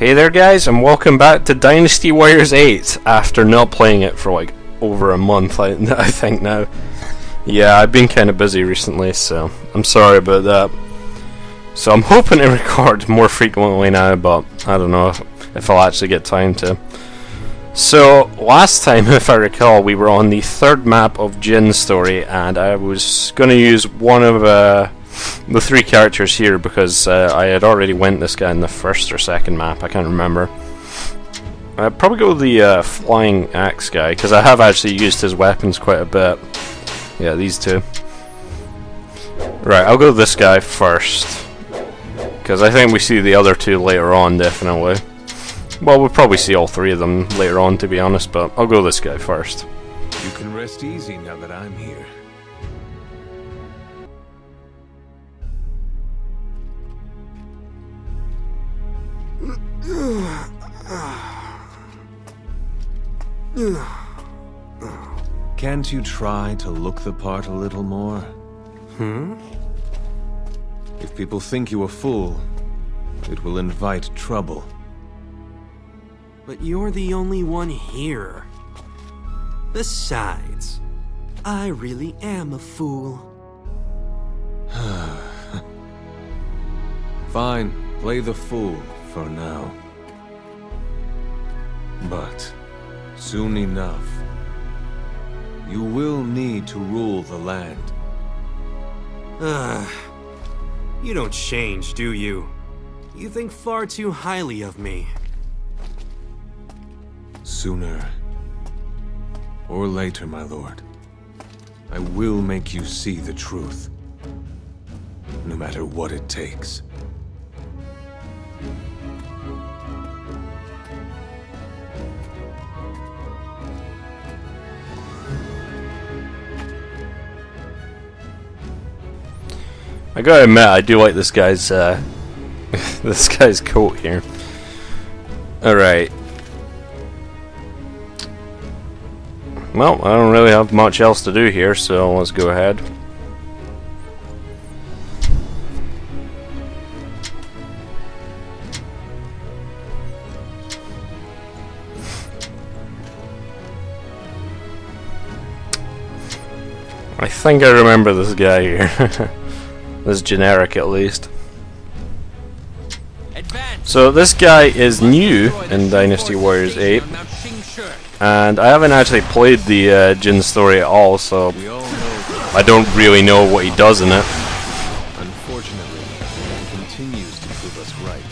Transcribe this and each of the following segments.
Hey there guys and welcome back to Dynasty Warriors 8 after not playing it for like over a month I, I think now. Yeah, I've been kind of busy recently so I'm sorry about that. So I'm hoping to record more frequently now but I don't know if I'll actually get time to. So last time if I recall we were on the third map of Jin's story and I was going to use one of uh, the three characters here because uh, I had already went this guy in the first or second map, I can't remember. I'd probably go with the uh, flying axe guy because I have actually used his weapons quite a bit. Yeah, these two. Right, I'll go this guy first because I think we see the other two later on, definitely. Well, we'll probably see all three of them later on, to be honest, but I'll go this guy first. You can rest easy now that I'm here. Can't you try to look the part a little more? Hmm? If people think you a fool, it will invite trouble. But you're the only one here. Besides, I really am a fool. Fine, play the fool for now. But, soon enough, you will need to rule the land. Ah, You don't change, do you? You think far too highly of me. Sooner or later, my lord, I will make you see the truth. No matter what it takes. I gotta admit, I do like this guy's, uh, this guy's coat here. Alright. Well, I don't really have much else to do here, so let's go ahead. I think I remember this guy here. this generic at least. So this guy is new in Dynasty Warriors 8 and I haven't actually played the uh, Jin story at all so I don't really know what he does in it. Unfortunately, continues to prove us right.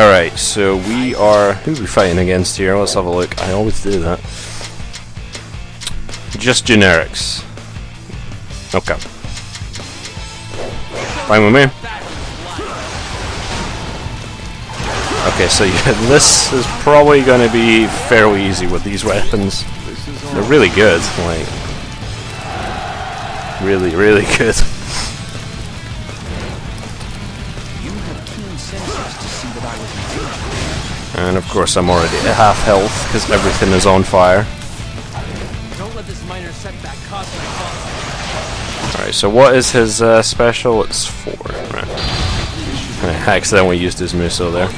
Alright, so we are... Who are we fighting against here? Let's have a look. I always do that. Just generics. Okay. Fine with me. Okay, so yeah, this is probably going to be fairly easy with these weapons. They're really good, like... Really, really good. And of course I'm already at half health, because everything is on fire. Alright, so what is his uh, special? It's 4. Right. I accidentally used his Musou there.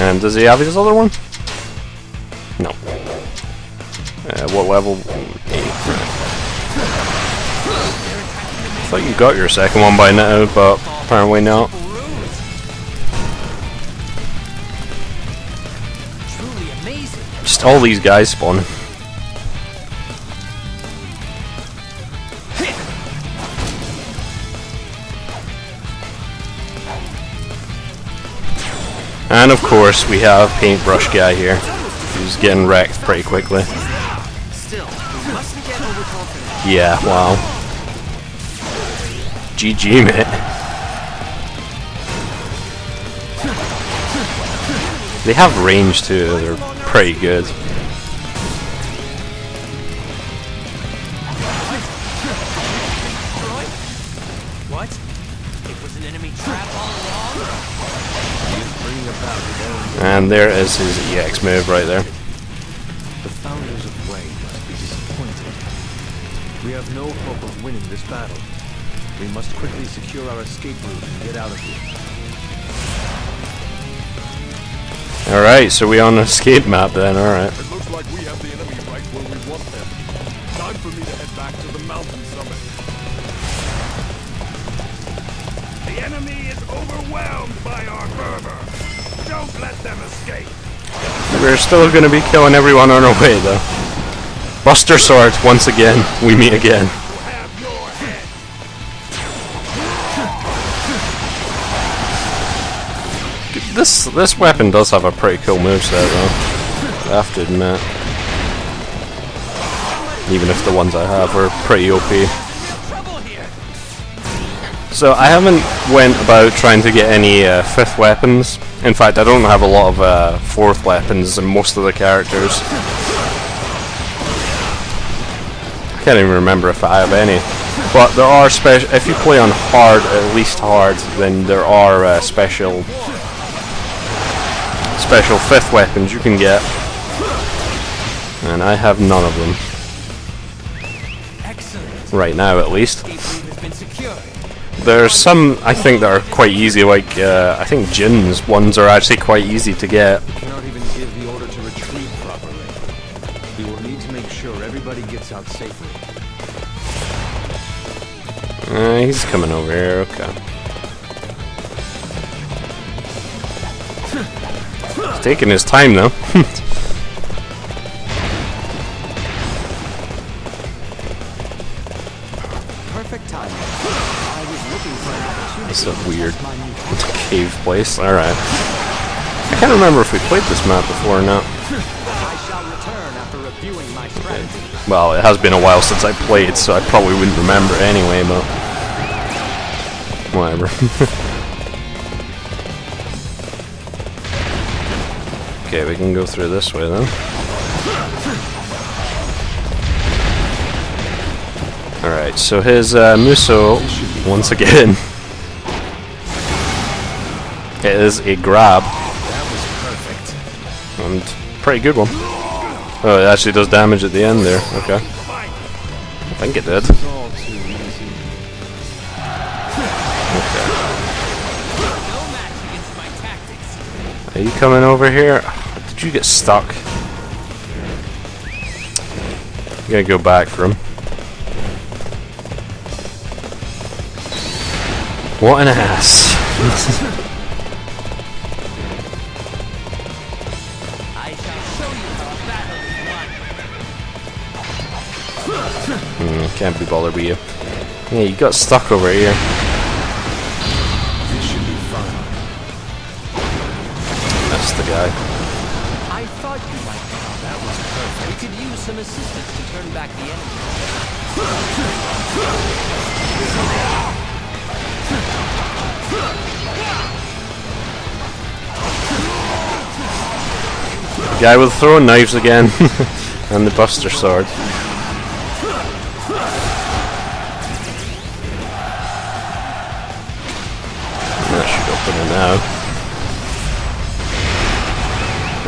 And does he have his other one? No. Uh, what level? 8. Right. Thought you got your second one by now, but apparently not. All these guys spawn. And of course we have Paintbrush Guy here, who's getting wrecked pretty quickly. Yeah, wow. GG, mate. They have range too, they're pretty good. What? It was an enemy trap all along? And there is his EX move right there. The founders of Wei must be disappointed. We have no hope of winning this battle. We must quickly secure our escape route and get out of here. Alright, so we on an escape map then, alright. It looks like we have the enemy right where we want them. Time for me to head back to the mountain summit. The enemy is overwhelmed by our fervor. Don't let them escape. We're still gonna be killing everyone on our way though. Buster Sword, once again, we meet again. This weapon does have a pretty cool moveset though. I have to admit. Even if the ones I have are pretty OP. So I haven't went about trying to get any uh, fifth weapons. In fact, I don't have a lot of uh, fourth weapons in most of the characters. I can't even remember if I have any. But there are special. If you play on hard, at least hard, then there are uh, special special fifth weapons you can get. And I have none of them. Excellent. Right now, at least. Escape route has been secured. There's some I think that are quite easy, like uh, I think Jin's ones are actually quite easy to get. We cannot even give the order to retreat properly. We will need to make sure everybody gets out safely. Uh, he's coming over here, okay. He's taking his time though. Perfect timing. I was looking for an opportunity This is a weird test my new cave place, alright. I can't remember if we played this map before or not. I shall return after reviewing my. Well, it has been a while since I played, so I probably wouldn't remember anyway, but... Whatever. okay, we can go through this way then. Alright, so his uh, Musou, once again, is a grab, and pretty good one. Oh, it actually does damage at the end there, okay. I think it did. Are you coming over here? Did you get stuck? I'm gonna go back for him. What an ass. I. Hmm, can't be bothered with you. Yeah, you got stuck over here. Guy. I thought you might. That was perfect. We could use some assistance to turn back the enemy. Guy with throwing knives again. and the Buster Sword.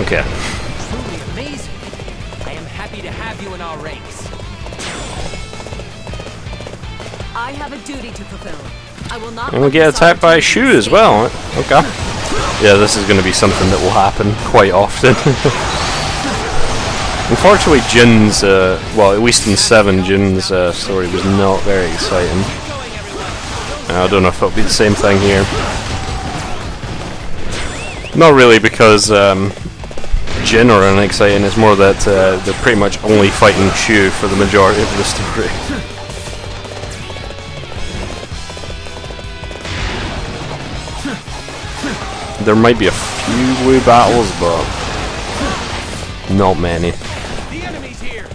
Okay. Truly amazing. I am happy to have you in our ranks. I have a duty to fulfill. I will not. And we get attacked by opportunity Shu as well. Okay. Yeah, this is going to be something that will happen quite often. Unfortunately, Jin's, uh, well, at least in 7, Jin's uh, story was not very exciting. I don't know if it'll be the same thing here. Not really because um, Jin are unexciting, it's more that uh, they're pretty much only fighting Shu for the majority of the story. There might be a few Wu battles, but not many. The enemy's here.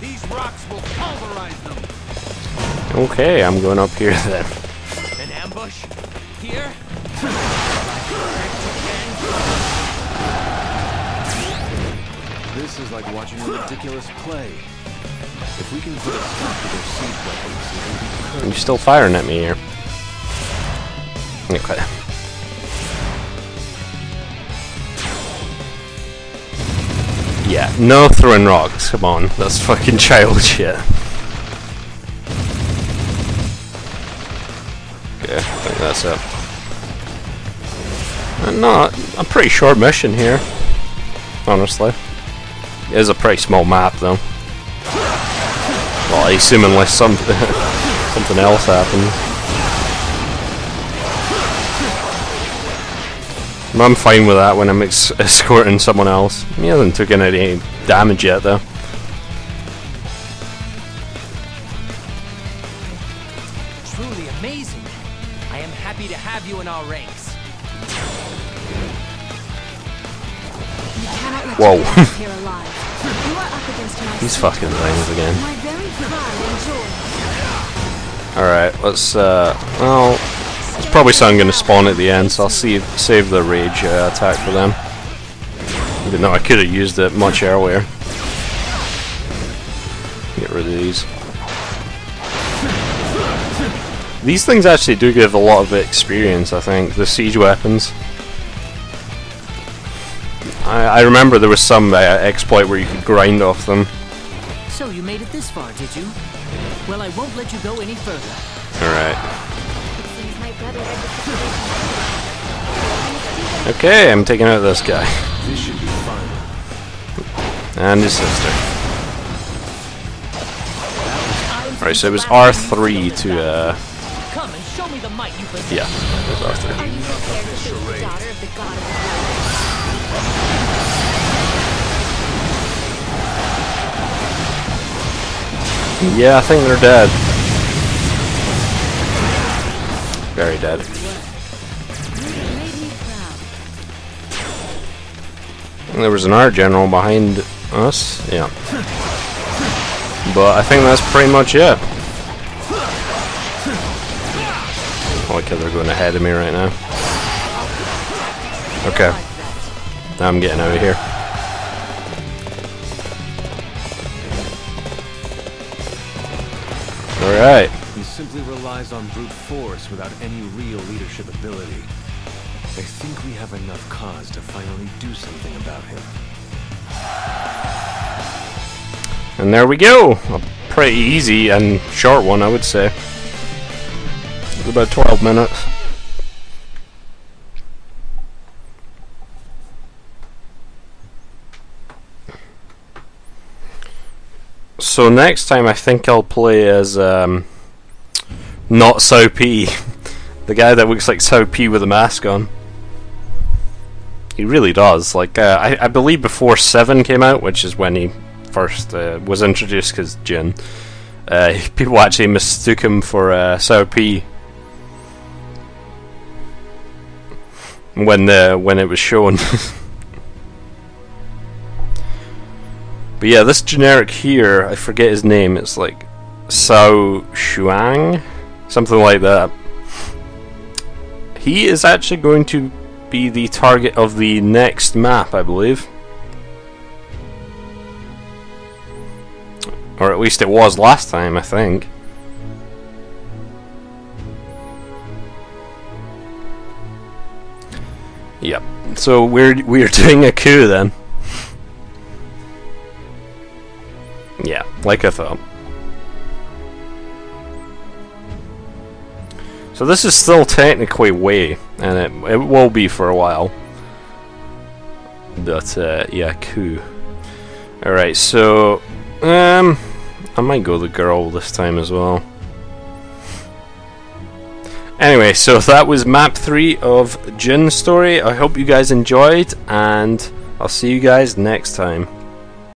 These rocks will pulverize them. Okay, I'm going up here then. like watching a ridiculous play. If we can to their weapons, You're still firing at me here. Okay. Yeah, no throwing rocks, come on. That's fucking child shit. Yeah, I think that's it. Uh, i'm pretty short mission here, honestly. It is a pretty small map though. Well, I assume unless some something else happens. I'm fine with that when I'm escorting someone else. He hasn't taken any damage yet though. Truly amazing. I am happy to have you in our ranks. You cannot let Whoa. These fucking things again. My very pride and joy. Alright, let's uh well there's probably something gonna spawn at the end, so I'll save save the rage uh, attack for them. Even though I could have used it much earlier. Get rid of these. These things actually do give a lot of experience, I think, the siege weapons. I, I remember there was some uh, exploit where you could grind off them. So you made it this far, did you? Well, I won't let you go any further. Alright. It seems my brother read the situation. Okay, I'm taking out this guy. This should be fun. And his sister. I'm so it was R3 to, uh, Come and show me the might you yeah, it was R3. Yeah, I think they're dead. Very dead. There was an art general behind us, yeah. But I think that's pretty much it. Oh, okay, they're going ahead of me right now. Okay, I'm getting out of here. Alright. He simply relies on brute force without any real leadership ability. I think we have enough cause to finally do something about him. And there we go! A pretty easy and short one, I would say. It was about 12 minutes. So next time I think I'll play as um, not Cao Pi, the guy that looks like Cao Pi with a mask on. He really does. Like uh, I, I believe before Seven came out, which is when he first uh, was introduced as Jin, uh, people actually mistook him for uh, Cao Pi when the when it was shown. but yeah, this generic here, I forget his name. It's like Cao Shuang, something like that. He is actually going to be the target of the next map, I believe. Or at least it was last time, I think. Yep. So we're we're doing a coup then. Yeah, like I thought. So this is still technically Wei, and it it will be for a while. But uh, yeah, cool. All right, so um, I might go the girl this time as well. Anyway, so that was map 3 of Jin Story. I hope you guys enjoyed, and I'll see you guys next time.